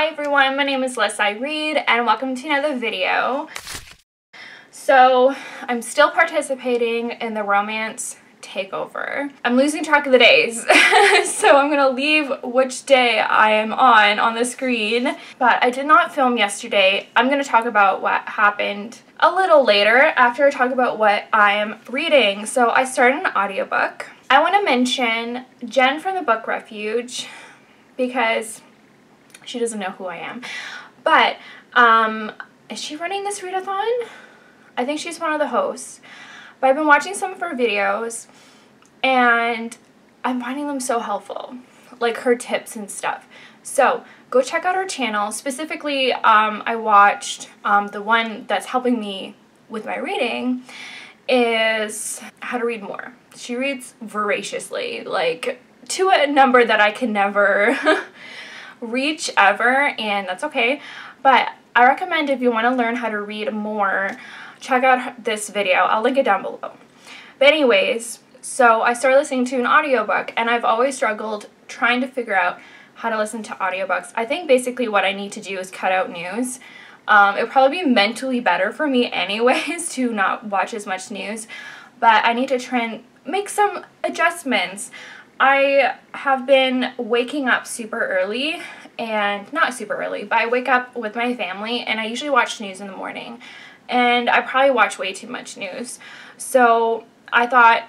Hi everyone, my name is Leslie Reed and welcome to another video. So I'm still participating in the romance takeover. I'm losing track of the days, so I'm gonna leave which day I am on on the screen. But I did not film yesterday. I'm gonna talk about what happened a little later after I talk about what I am reading. So I started an audiobook. I want to mention Jen from the Book Refuge because she doesn't know who I am. But, um, is she running this readathon? I think she's one of the hosts. But I've been watching some of her videos and I'm finding them so helpful. Like her tips and stuff. So, go check out her channel. Specifically, um, I watched um, the one that's helping me with my reading is How to Read More. She reads voraciously, like to a number that I can never reach ever and that's okay. But I recommend if you want to learn how to read more, check out this video. I'll link it down below. But anyways, so I started listening to an audiobook and I've always struggled trying to figure out how to listen to audiobooks. I think basically what I need to do is cut out news. Um, it would probably be mentally better for me anyways to not watch as much news, but I need to try and make some adjustments. I have been waking up super early and not super early, but I wake up with my family and I usually watch news in the morning. And I probably watch way too much news. So I thought,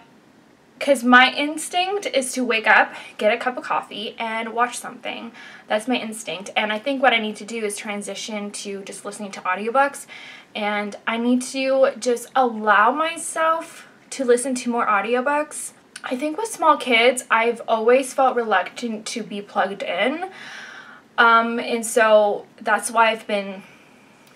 because my instinct is to wake up, get a cup of coffee, and watch something. That's my instinct. And I think what I need to do is transition to just listening to audiobooks. And I need to just allow myself to listen to more audiobooks I think with small kids, I've always felt reluctant to be plugged in. Um, and so that's why I've been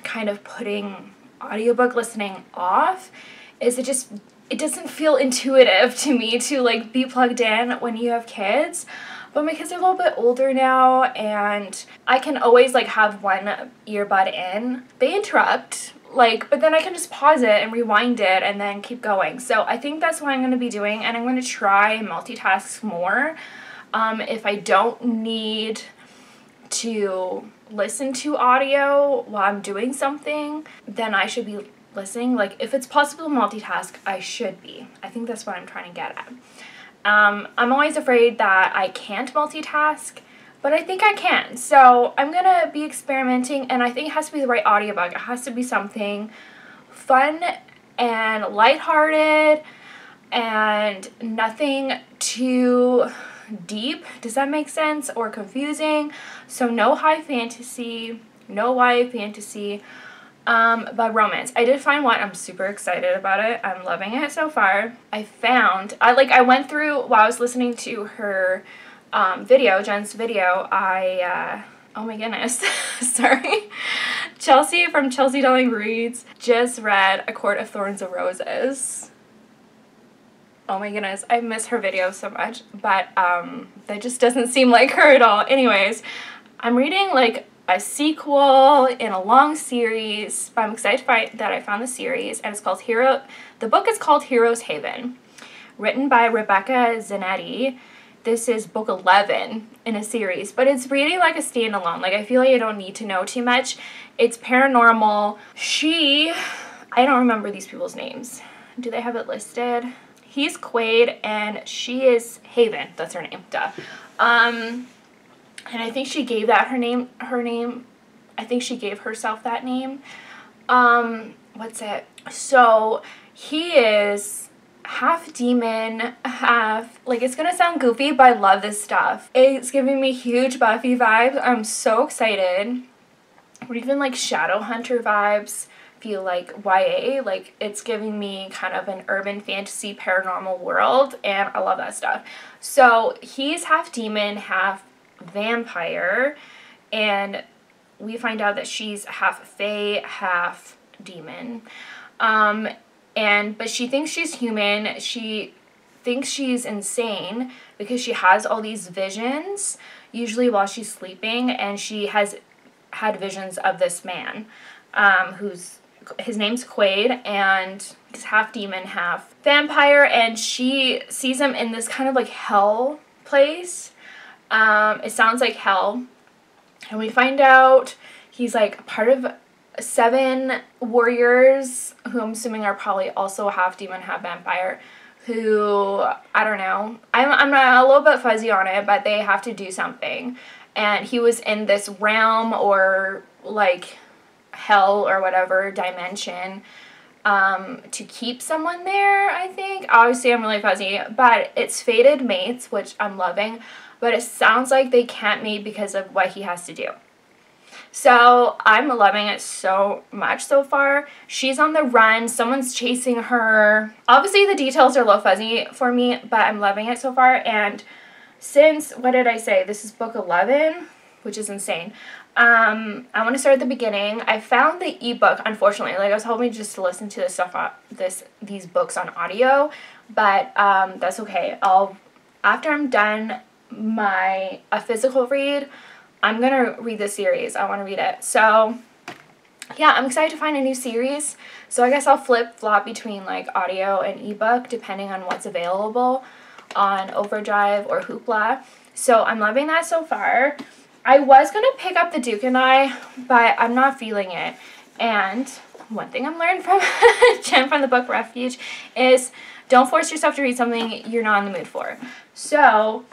kind of putting audiobook listening off is it just it doesn't feel intuitive to me to like be plugged in when you have kids but my kids are a little bit older now and I can always like have one earbud in. They interrupt like but then I can just pause it and rewind it and then keep going. So I think that's what I'm going to be doing and I'm going to try multitask more. Um, if I don't need to listen to audio while I'm doing something, then I should be listening. Like if it's possible to multitask, I should be. I think that's what I'm trying to get at. Um, I'm always afraid that I can't multitask but I think I can. So I'm going to be experimenting and I think it has to be the right audiobook. It has to be something fun and lighthearted and nothing too deep. Does that make sense? Or confusing. So no high fantasy, no YA fantasy, um, but romance. I did find one. I'm super excited about it. I'm loving it so far. I found, I like, I went through while I was listening to her um, video, Jen's video, I, uh, oh my goodness, sorry. Chelsea from Chelsea Dolling Reads just read A Court of Thorns and Roses. Oh my goodness, I miss her videos so much, but um, that just doesn't seem like her at all. Anyways, I'm reading like a sequel in a long series, I'm excited that I found the series, and it's called Hero, the book is called Hero's Haven, written by Rebecca Zanetti, this is book 11 in a series, but it's really like a standalone. Like, I feel like I don't need to know too much. It's paranormal. She, I don't remember these people's names. Do they have it listed? He's Quaid and she is Haven. That's her name. Duh. Um, and I think she gave that her name, her name, I think she gave herself that name. Um, what's it? So he is half demon, half, like it's gonna sound goofy, but I love this stuff. It's giving me huge Buffy vibes. I'm so excited. Or even like Shadowhunter vibes feel like YA, like it's giving me kind of an urban fantasy paranormal world and I love that stuff. So he's half demon, half vampire and we find out that she's half fae, half demon. Um, and but she thinks she's human she thinks she's insane because she has all these visions usually while she's sleeping and she has had visions of this man um, who's his name's Quaid and he's half demon half vampire and she sees him in this kind of like hell place um, it sounds like hell And we find out he's like part of seven warriors who I'm assuming are probably also half demon, half vampire who I don't know. I'm I'm a little bit fuzzy on it, but they have to do something. And he was in this realm or like hell or whatever dimension um, to keep someone there, I think. Obviously, I'm really fuzzy, but it's fated mates, which I'm loving, but it sounds like they can't meet because of what he has to do. So I'm loving it so much so far. She's on the run. Someone's chasing her. Obviously, the details are a little fuzzy for me, but I'm loving it so far. And since, what did I say? This is book 11, which is insane. Um, I want to start at the beginning. I found the ebook, unfortunately. Like, I was hoping just to listen to this stuff, this these books on audio, but um, that's okay. I'll, after I'm done my a physical read, I'm gonna read the series. I want to read it. So yeah, I'm excited to find a new series. So I guess I'll flip flop between like audio and ebook depending on what's available on Overdrive or Hoopla. So I'm loving that so far. I was going to pick up The Duke and I, but I'm not feeling it. And one thing I'm learned from Jen from the book Refuge is don't force yourself to read something you're not in the mood for. So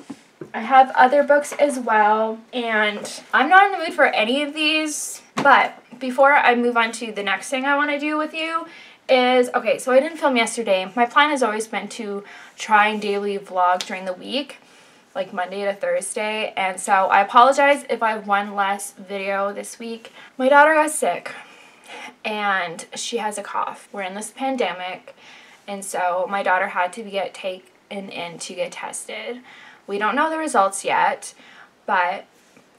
I have other books as well, and I'm not in the mood for any of these, but before I move on to the next thing I want to do with you is, okay, so I didn't film yesterday. My plan has always been to try and daily vlog during the week, like Monday to Thursday, and so I apologize if I have one less video this week. My daughter got sick, and she has a cough. We're in this pandemic, and so my daughter had to get taken in to get tested. We don't know the results yet, but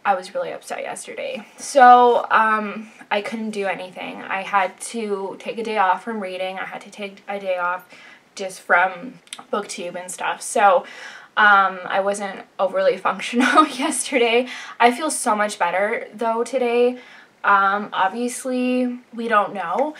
I was really upset yesterday. So um, I couldn't do anything. I had to take a day off from reading. I had to take a day off just from booktube and stuff. So um, I wasn't overly functional yesterday. I feel so much better though today. Um, obviously, we don't know.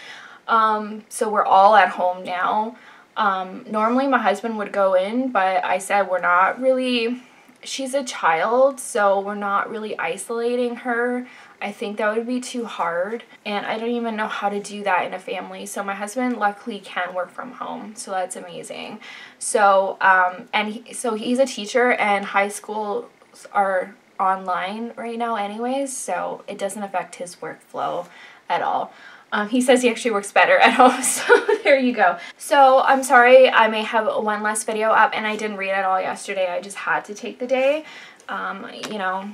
Um, so we're all at home now. Um, normally my husband would go in, but I said we're not really, she's a child, so we're not really isolating her. I think that would be too hard, and I don't even know how to do that in a family. So my husband luckily can work from home, so that's amazing. So, um, and he, so he's a teacher, and high schools are online right now anyways, so it doesn't affect his workflow at all. Um, he says he actually works better at home, so there you go. So I'm sorry I may have one less video up and I didn't read at all yesterday. I just had to take the day. Um, you know,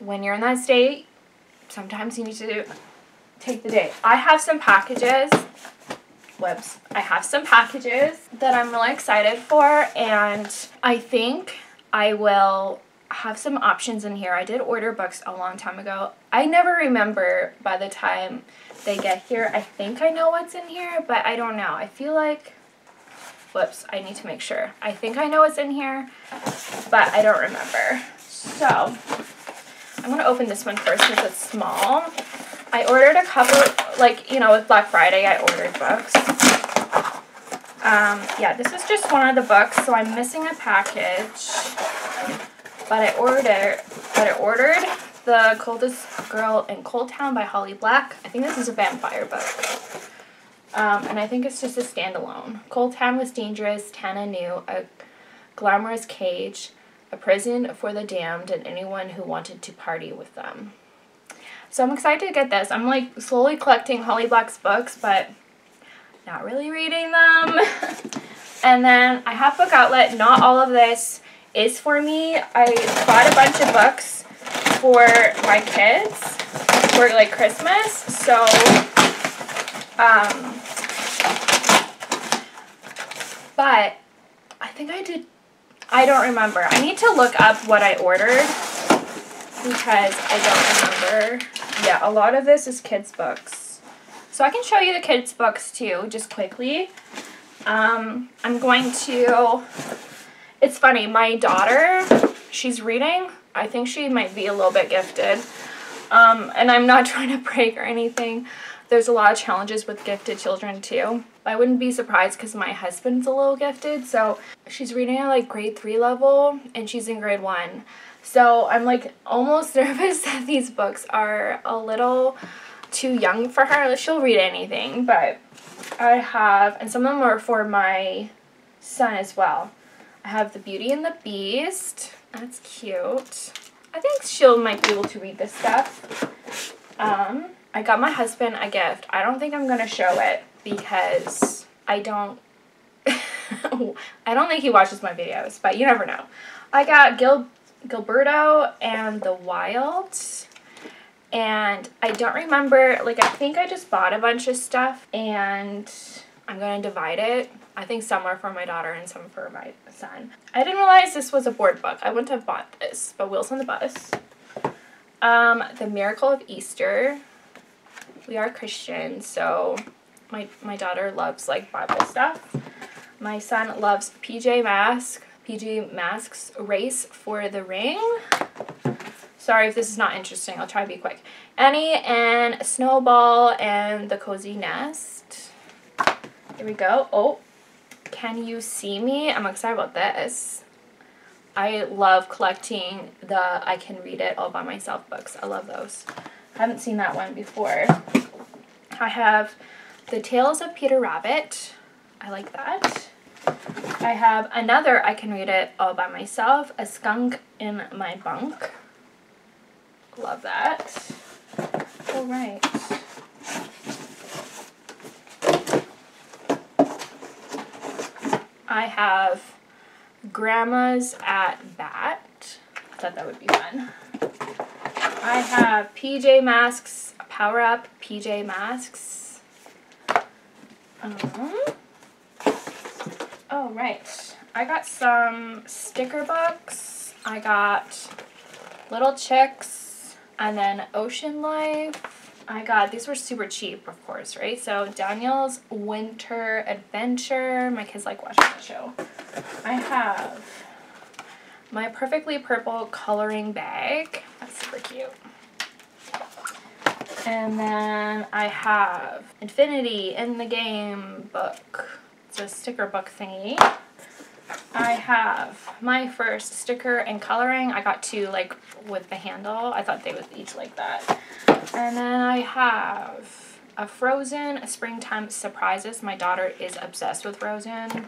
when you're in that state, sometimes you need to take the day. I have some packages. Whoops. I have some packages that I'm really excited for and I think I will have some options in here. I did order books a long time ago. I never remember by the time they get here. I think I know what's in here, but I don't know. I feel like, whoops, I need to make sure. I think I know what's in here, but I don't remember. So, I'm going to open this one first since it's small. I ordered a couple, like, you know, with Black Friday, I ordered books. Um, yeah, this is just one of the books, so I'm missing a package. But I ordered, but I ordered the Coldest Girl in Coldtown by Holly Black. I think this is a vampire book. Um, and I think it's just a standalone. Coldtown was dangerous, Tana knew, a glamorous cage, a prison for the damned, and anyone who wanted to party with them. So I'm excited to get this. I'm like slowly collecting Holly Black's books, but not really reading them. and then I have Book Outlet. Not all of this is for me. I bought a bunch of books for my kids for like Christmas. So, um, but I think I did, I don't remember. I need to look up what I ordered because I don't remember. Yeah, a lot of this is kids' books. So I can show you the kids' books too, just quickly. Um, I'm going to, it's funny, my daughter, she's reading I think she might be a little bit gifted. Um, and I'm not trying to break or anything. There's a lot of challenges with gifted children too. I wouldn't be surprised because my husband's a little gifted. So she's reading at like grade 3 level and she's in grade 1. So I'm like almost nervous that these books are a little too young for her. She'll read anything, but I have, and some of them are for my son as well. I have The Beauty and the Beast. That's cute. I think she'll might be able to read this stuff. Um, I got my husband a gift. I don't think I'm going to show it because I don't I don't think he watches my videos, but you never know. I got Gil Gilberto and the Wild. And I don't remember, like I think I just bought a bunch of stuff and I'm going to divide it. I think some are for my daughter and some for my son. I didn't realize this was a board book. I wouldn't have bought this, but Wheels on the Bus. Um, the Miracle of Easter. We are Christian, so my, my daughter loves like Bible stuff. My son loves PJ Mask, PJ Masks Race for the Ring. Sorry if this is not interesting. I'll try to be quick. Annie and Snowball and the Cozy Nest. Here we go. Oh, can you see me? I'm excited about this. I love collecting the I Can Read It All By Myself books. I love those. I haven't seen that one before. I have The Tales of Peter Rabbit. I like that. I have another I Can Read It All By Myself, A Skunk in My Bunk. Love that. All right. I have Grandma's at Bat. I thought that would be fun. I have PJ Masks, Power Up PJ Masks. Um, oh, right. I got some sticker books. I got Little Chicks and then Ocean Life. I got, these were super cheap, of course, right? So Daniel's Winter Adventure. My kids like watching that show. I have my Perfectly Purple coloring bag. That's super cute. And then I have Infinity in the Game book. It's a sticker book thingy. I have my first sticker and coloring. I got two like with the handle. I thought they would each like that. And then I have a Frozen, a Springtime Surprises. My daughter is obsessed with Frozen.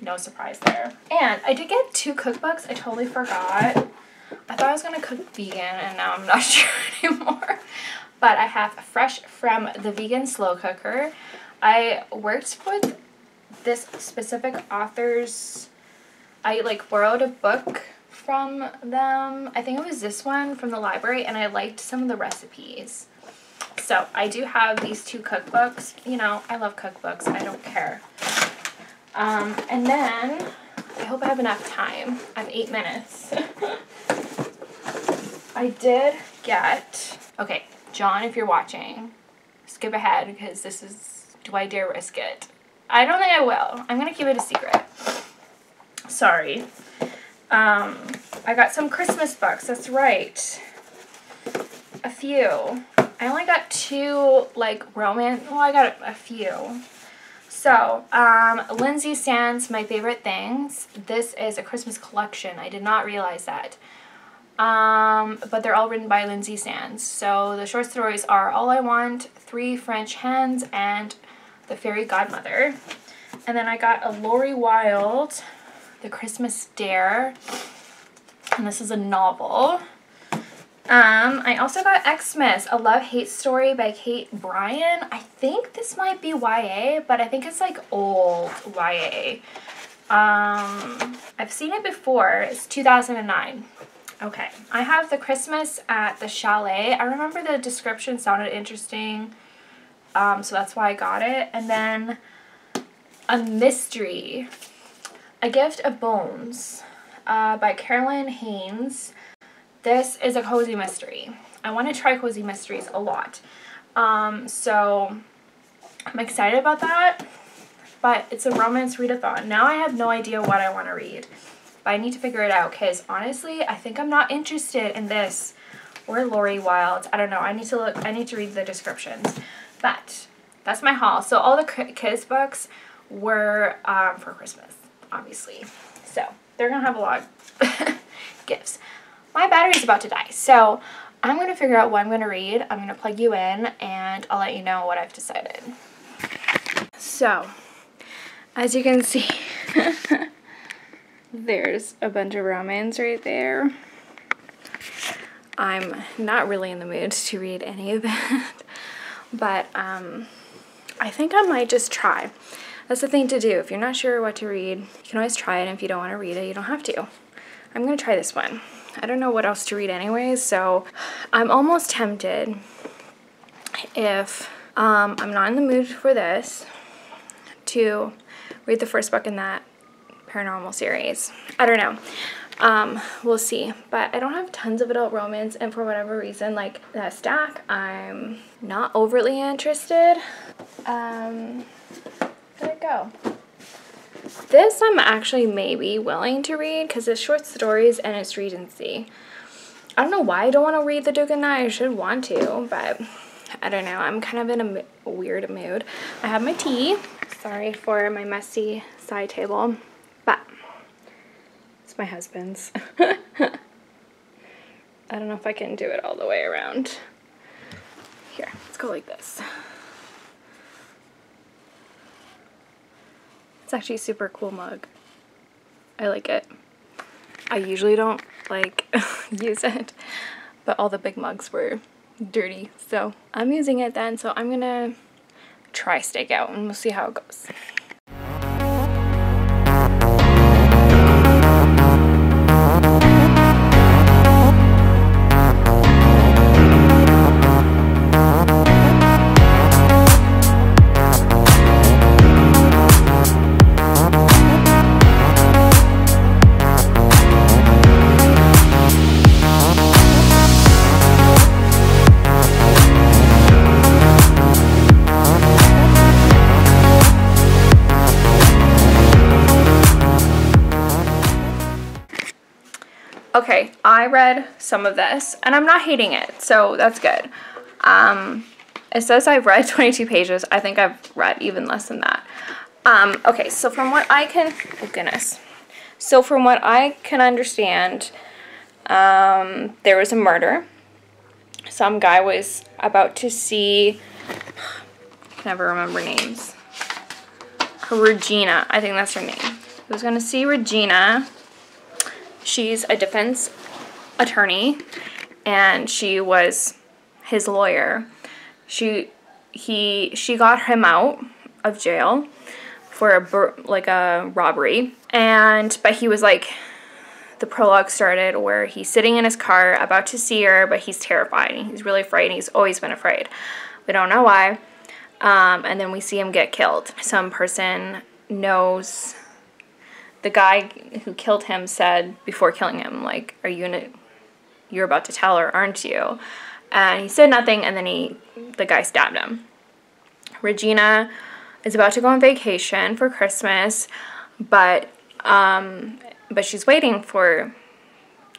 No surprise there. And I did get two cookbooks. I totally forgot. I thought I was going to cook vegan and now I'm not sure anymore. But I have Fresh from the Vegan Slow Cooker. I worked with this specific author's, I like borrowed a book from them. I think it was this one from the library and I liked some of the recipes. So I do have these two cookbooks. You know, I love cookbooks. I don't care. Um, and then, I hope I have enough time. I have eight minutes. I did get, okay, John, if you're watching, skip ahead because this is, do I dare risk it? I don't think I will. I'm going to keep it a secret. Sorry. Um, I got some Christmas books. That's right. A few. I only got two, like, romance. Well, I got a, few. So, um, Lynsay Sands, My Favorite Things. This is a Christmas collection. I did not realize that. Um, but they're all written by Lynsay Sands. So the short stories are All I Want, Three French Hens, and the Fairy Godmother. And then I got a Lori Wilde, The Christmas Dare. And this is a novel. Um, I also got Xmas, A Love-Hate Story by Kate Brian. I think this might be YA, but I think it's like old YA. Um, I've seen it before. It's 2009. Okay, I have The Christmas at the Chalet. I remember the description sounded interesting. Um, so that's why I got it. And then a mystery, A Gift of Bones uh, by Carolyn Haines. This is a cozy mystery. I want to try cozy mysteries a lot. Um, so I'm excited about that. But it's a romance readathon. Now I have no idea what I want to read. But I need to figure it out because honestly, I think I'm not interested in this or Lori Wilde. I don't know. I need to look. I need to read the descriptions. But that's my haul. So all the kids books were um, for Christmas, obviously. So they're going to have a lot of gifts. my battery's about to die. So I'm going to figure out what I'm going to read. I'm going to plug you in and I'll let you know what I've decided. So, as you can see, there's a bunch of romance right there. I'm not really in the mood to read any of it, but um, I think I might just try. That's the thing to do. If you're not sure what to read, you can always try it. And if you don't want to read it, you don't have to. I'm going to try this one. I don't know what else to read anyways, so I'm almost tempted if um, I'm not in the mood for this to read the first book in that paranormal series. I don't know. Um, we'll see. But I don't have tons of adult romance, and for whatever reason, like that stack, I'm not overly interested. Um, there it go. This I'm actually maybe willing to read because it's short stories and it's Regency. I don't know why I don't want to read The Duke and I. I should want to, but I don't know. I'm kind of in a weird mood. I have my tea. Sorry for my messy side table, my husband's. I don't know if I can do it all the way around. Here, let's go like this. It's actually a super cool mug. I like it. I usually don't like use it, but all the big mugs were dirty. So I'm using it then. So I'm gonna try steak stakeout and we'll see how it goes. I read some of this, and I'm not hating it, so that's good. Um, it says I've read 22 pages. I think I've read even less than that. Um, okay, so from what I can, oh goodness. So from what I can understand, um, there was a murder. Some guy was about to see, I never remember names. Regina, I think that's her name. He was going to see Regina She's a defense attorney and she was his lawyer. She he she got him out of jail for a like a robbery and but he was like the prologue started where he's sitting in his car about to see her but he's terrified and he's really afraid he's always been afraid. We don't know why. Um, and then we see him get killed. Some person knows the guy who killed him said before killing him, like, are you gonna, you're about to tell her, aren't you? And he said nothing, and then he, the guy stabbed him. Regina is about to go on vacation for Christmas, but, um, but she's waiting for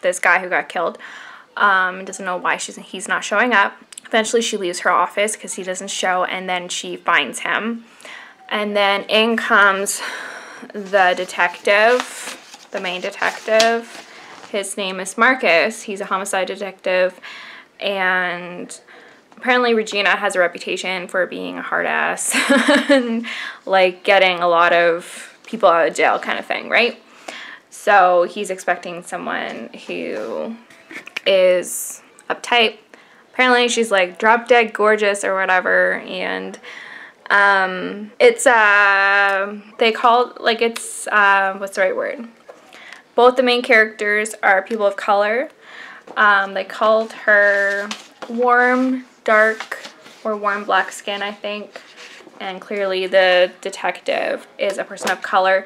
this guy who got killed. Um, doesn't know why she's, he's not showing up. Eventually she leaves her office because he doesn't show, and then she finds him. And then in comes the detective, the main detective. His name is Marcus. He's a homicide detective and apparently Regina has a reputation for being a hard ass and like getting a lot of people out of jail kind of thing, right? So he's expecting someone who is uptight. Apparently she's like drop dead gorgeous or whatever and um, it's, uh, they call, like it's, uh, what's the right word? Both the main characters are people of color. Um, they called her warm, dark, or warm black skin, I think. And clearly the detective is a person of color.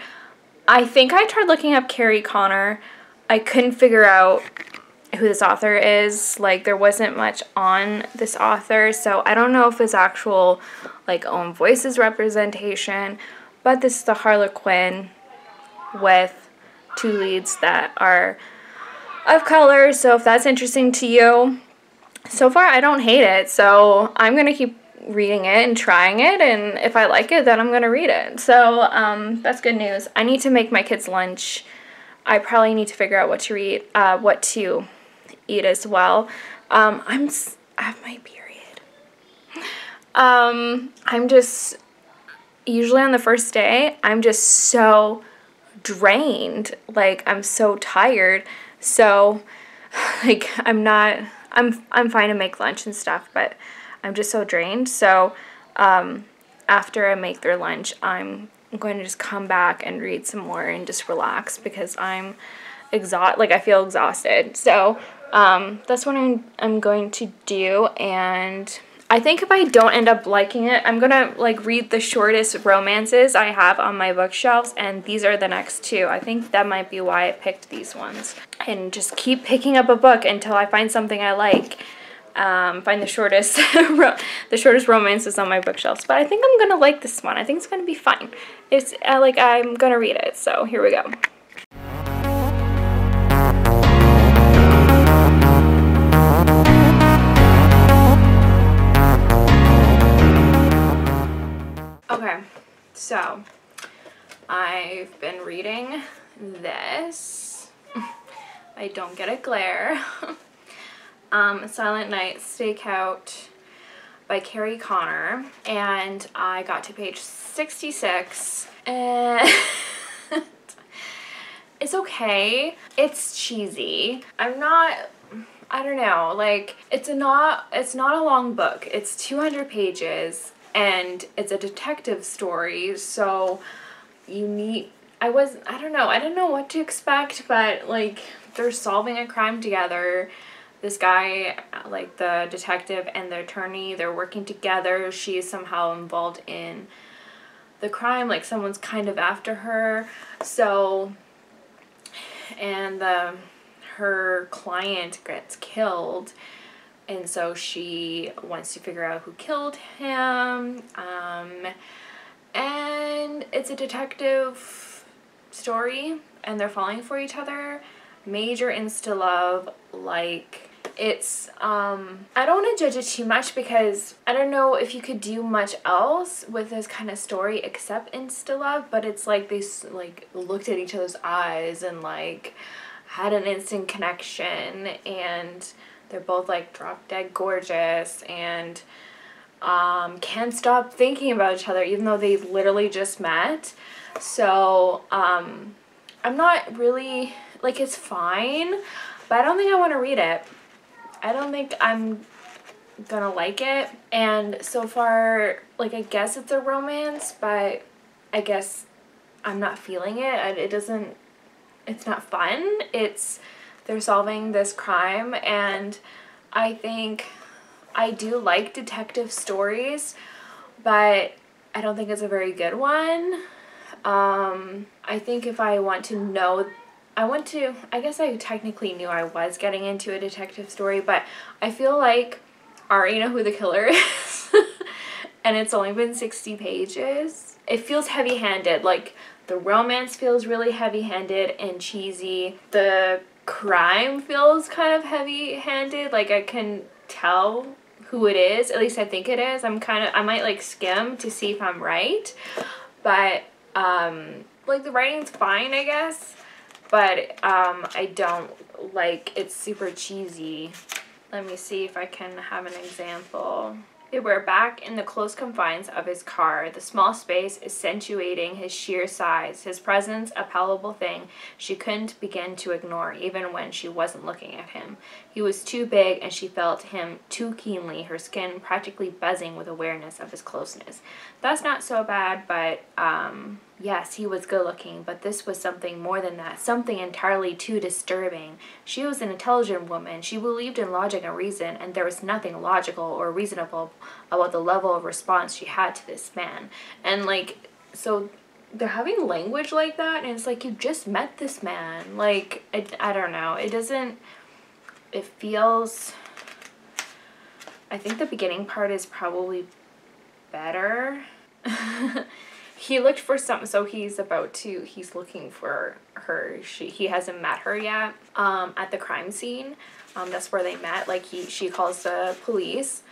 I think I tried looking up Kerry Connor. I couldn't figure out who this author is. Like, there wasn't much on this author, so I don't know if his actual, like, own voices representation, but this is the Harlequin with two leads that are of color, so if that's interesting to you, so far I don't hate it, so I'm going to keep reading it and trying it, and if I like it, then I'm going to read it. So, um, that's good news. I need to make my kids lunch. I probably need to figure out what to read, uh, what to eat as well. Um, I'm, I have my period. Um, I'm just, usually on the first day, I'm just so drained. Like, I'm so tired. So, like, I'm not, I'm, I'm fine to make lunch and stuff, but I'm just so drained. So, um, after I make their lunch, I'm going to just come back and read some more and just relax because I'm exhausted, like I feel exhausted. So, um, that's what I'm, I'm going to do and I think if I don't end up liking it, I'm gonna like read the shortest romances I have on my bookshelves and these are the next two. I think that might be why I picked these ones. And just keep picking up a book until I find something I like. Um, find the shortest the shortest romances on my bookshelves. But I think I'm gonna like this one. I think it's gonna be fine. It's uh, like I'm gonna read it. So here we go. So I've been reading this. I don't get a glare. um, Silent Night Stakeout by Kerry Connor. And I got to page 66 and it's okay. It's cheesy. I'm not I don't know, like it's a not it's not a long book. It's 200 pages and it's a detective story so you need I was I don't know I didn't know what to expect but like they're solving a crime together. This guy like the detective and the attorney they're working together. She's somehow involved in the crime like someone's kind of after her. So and the her client gets killed and so she wants to figure out who killed him um, and it's a detective story and they're falling for each other. Major insta love like it's um i don't want to judge it too much because i don't know if you could do much else with this kind of story except insta love but it's like they like looked at each other's eyes and like had an instant connection and they're both like drop dead gorgeous and um, can't stop thinking about each other even though they literally just met. So um, I'm not really, like it's fine, but I don't think I want to read it. I don't think I'm gonna like it. And so far, like I guess it's a romance, but I guess I'm not feeling it. It doesn't, it's not fun. It's, they're solving this crime and I think I do like detective stories but I don't think it's a very good one. Um, I think if I want to know I want to, I guess I technically knew I was getting into a detective story, but I feel like I already know who the killer is. and it's only been 60 pages. It feels heavy-handed, like the romance feels really heavy-handed and cheesy. The crime feels kind of heavy-handed. Like I can tell who it is. At least I think it is. I'm kind of, I might like skim to see if I'm right. But um, like the writing's fine, I guess. But um, I don't like, it's super cheesy. Let me see if I can have an example. They were back in the close confines of his car, the small space accentuating his sheer size, his presence a palpable thing she couldn't begin to ignore even when she wasn't looking at him. He was too big and she felt him too keenly, her skin practically buzzing with awareness of his closeness. That's not so bad, but um, Yes, he was good looking, but this was something more than that, something entirely too disturbing. She was an intelligent woman. She believed in logic and reason, and there was nothing logical or reasonable about the level of response she had to this man. And, like, so they're having language like that, and it's like, you just met this man. Like, I, I don't know. It doesn't, it feels, I think the beginning part is probably better. he looked for some so he's about to he's looking for her she he hasn't met her yet um at the crime scene um that's where they met like he she calls the police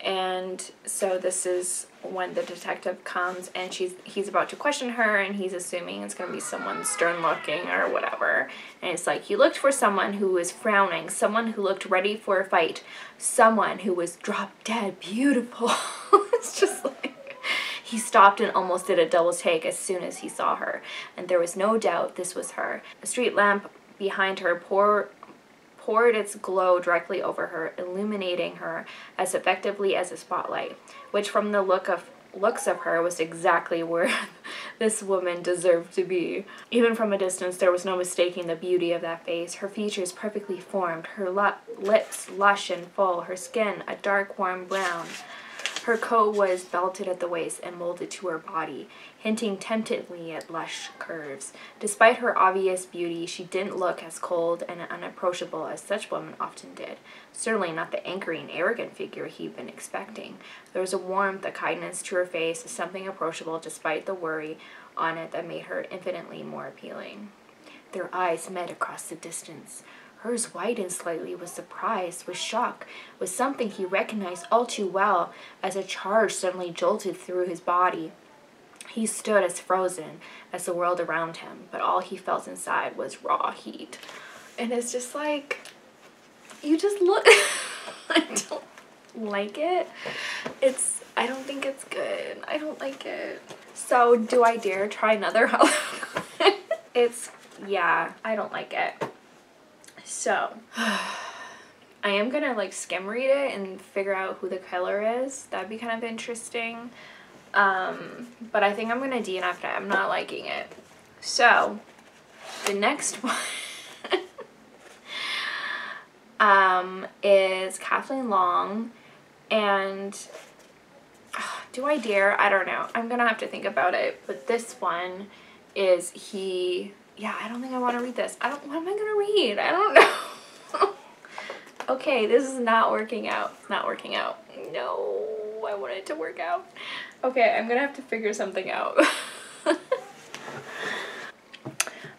And so this is when the detective comes and she's he's about to question her and he's assuming it's going to be someone stern looking or whatever. And it's like you looked for someone who was frowning, someone who looked ready for a fight, someone who was drop dead beautiful. it's just like he stopped and almost did a double take as soon as he saw her, and there was no doubt this was her. A street lamp behind her pour, poured its glow directly over her, illuminating her as effectively as a spotlight, which from the look of looks of her was exactly where this woman deserved to be. Even from a distance, there was no mistaking the beauty of that face. Her features perfectly formed, her lips lush and full, her skin a dark warm brown. Her coat was belted at the waist and molded to her body, hinting temptingly at lush curves. Despite her obvious beauty, she didn't look as cold and unapproachable as such women often did. Certainly not the anchoring, arrogant figure he'd been expecting. There was a warmth, a kindness to her face, something approachable despite the worry on it that made her infinitely more appealing. Their eyes met across the distance. Hers widened slightly with surprise, with shock, with something he recognized all too well as a charge suddenly jolted through his body. He stood as frozen as the world around him, but all he felt inside was raw heat. And it's just like, you just look, I don't like it. It's, I don't think it's good. I don't like it. So do I dare try another it's, yeah, I don't like it. So, I am gonna like skim read it and figure out who the killer is. That'd be kind of interesting. Um, but I think I'm gonna DNF it. I'm not liking it. So, the next one um, is Kathleen Long. And do I dare? I don't know. I'm gonna have to think about it. But this one is he yeah, I don't think I want to read this. I don't, what am I going to read? I don't know. okay, this is not working out. It's not working out. No, I want it to work out. Okay, I'm going to have to figure something out.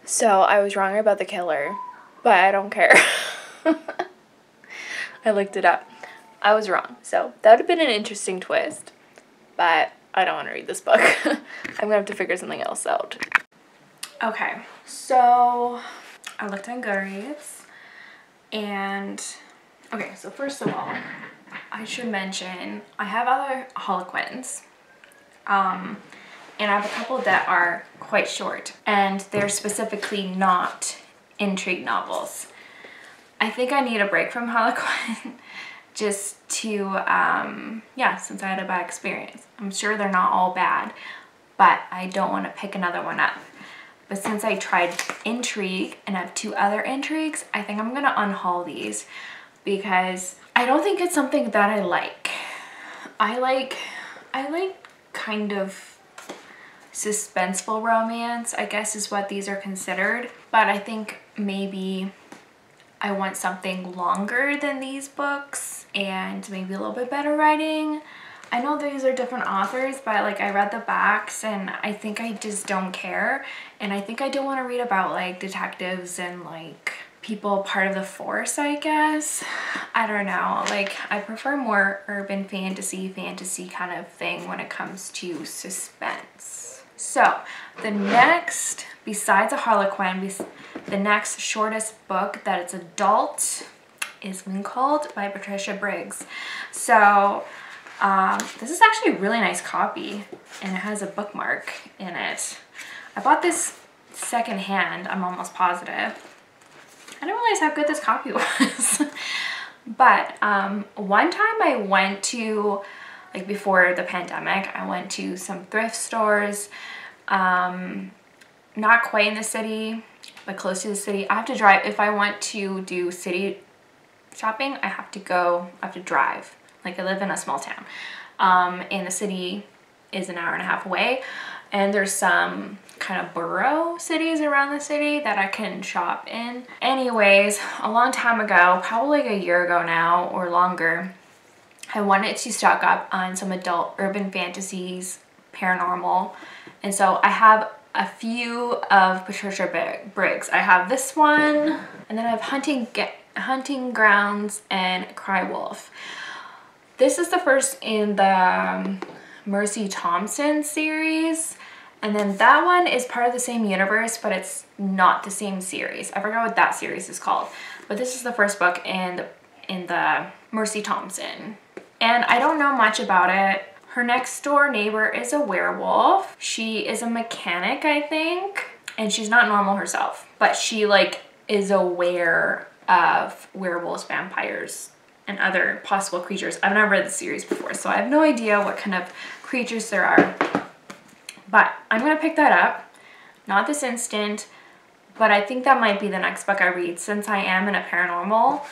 so, I was wrong about the killer, but I don't care. I looked it up. I was wrong. So, that would have been an interesting twist, but I don't want to read this book. I'm going to have to figure something else out. Okay, so I looked on Goodreads and okay, so first of all, I should mention I have other Harlequins. Um, and I have a couple that are quite short and they're specifically not intrigue novels. I think I need a break from Harlequin just to, um, yeah, since I had a bad experience. I'm sure they're not all bad, but I don't want to pick another one up. But since I tried Intrigue and I have two other Intrigues, I think I'm gonna unhaul these because I don't think it's something that I like. I like, I like kind of suspenseful romance, I guess is what these are considered. But I think maybe I want something longer than these books and maybe a little bit better writing. I know these are different authors, but like I read the backs and I think I just don't care. And I think I don't want to read about like detectives and like people part of the force, I guess. I don't know. Like I prefer more urban fantasy, fantasy kind of thing when it comes to suspense. So the next, besides a Harlequin, the next shortest book that it's adult is Moon Called by Patricia Briggs. So um, this is actually a really nice copy and it has a bookmark in it. I bought this secondhand, I'm almost positive. I didn't realize how good this copy was. but um, one time I went to, like before the pandemic, I went to some thrift stores, um, not quite in the city, but close to the city. I have to drive, if I want to do city shopping, I have to go, I have to drive. Like I live in a small town um, and the city is an hour and a half away and there's some kind of borough cities around the city that I can shop in. Anyways, a long time ago, probably like a year ago now or longer, I wanted to stock up on some adult urban fantasies, paranormal, and so I have a few of Patricia Briggs. I have this one, and then I have Hunting, Hunting Grounds and Cry Wolf. This is the first in the um, Mercy Thompson series. And then that one is part of the same universe, but it's not the same series. I forgot what that series is called. But this is the first book in the, in the Mercy Thompson. And I don't know much about it. Her next door neighbor is a werewolf. She is a mechanic, I think. And she's not normal herself. But she like is aware of werewolves, vampires, and other possible creatures. I've never read the series before, so I have no idea what kind of creatures there are. But I'm gonna pick that up. Not this instant, but I think that might be the next book I read. Since I am in a paranormal,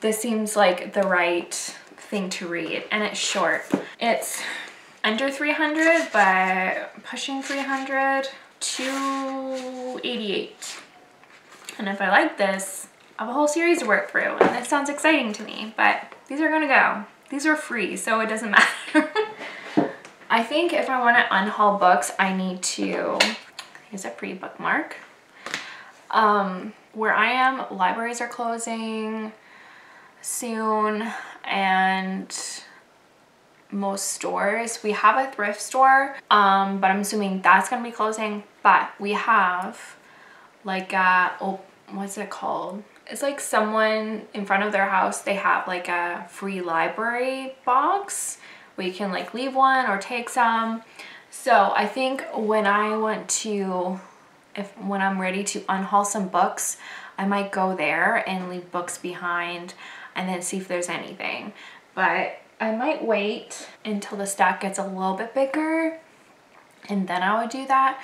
this seems like the right thing to read. And it's short. It's under 300, but pushing 300, 288. And if I like this, a whole series to work through. And this sounds exciting to me, but these are gonna go. These are free, so it doesn't matter. I think if I want to unhaul books, I need to use a free bookmark. Um, where I am, libraries are closing soon and most stores. We have a thrift store, um, but I'm assuming that's gonna be closing. But we have like a, what's it called? It's like someone in front of their house, they have like a free library box where you can like leave one or take some. So I think when I want to, if when I'm ready to unhaul some books, I might go there and leave books behind and then see if there's anything. But I might wait until the stack gets a little bit bigger and then I would do that.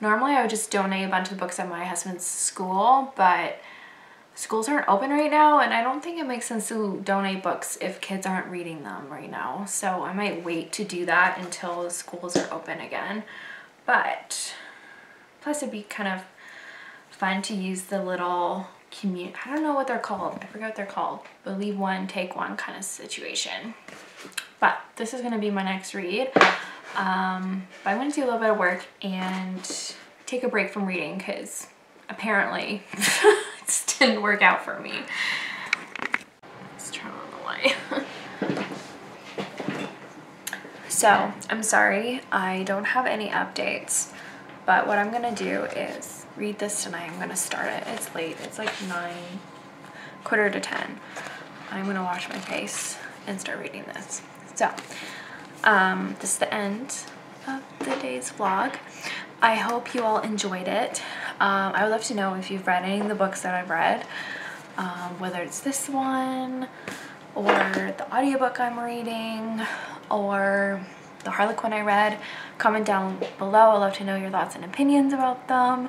Normally I would just donate a bunch of books at my husband's school, but schools aren't open right now and I don't think it makes sense to donate books if kids aren't reading them right now. So I might wait to do that until the schools are open again. But plus it'd be kind of fun to use the little community, I don't know what they're called. I forget what they're called. Believe one, take one kind of situation. But this is going to be my next read. Um, but I'm to do a little bit of work and take a break from reading because apparently it didn't work out for me. Let's turn on the light. so I'm sorry, I don't have any updates, but what I'm gonna do is read this tonight. I'm gonna start it. It's late, it's like nine, quarter to 10. I'm gonna wash my face and start reading this. So, um, this is the end of the day's vlog. I hope you all enjoyed it. Um, I would love to know if you've read any of the books that I've read, um, whether it's this one or the audiobook I'm reading or the Harlequin I read. Comment down below. I'd love to know your thoughts and opinions about them.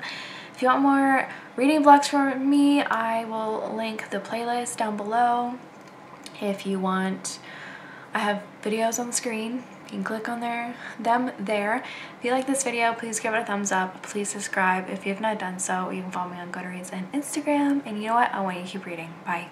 If you want more reading vlogs from me, I will link the playlist down below. If you want, I have videos on the screen you can click on their, them there. If you like this video, please give it a thumbs up. Please subscribe if you have not done so. You can follow me on Goodreads and Instagram. And you know what? I want you to keep reading. Bye.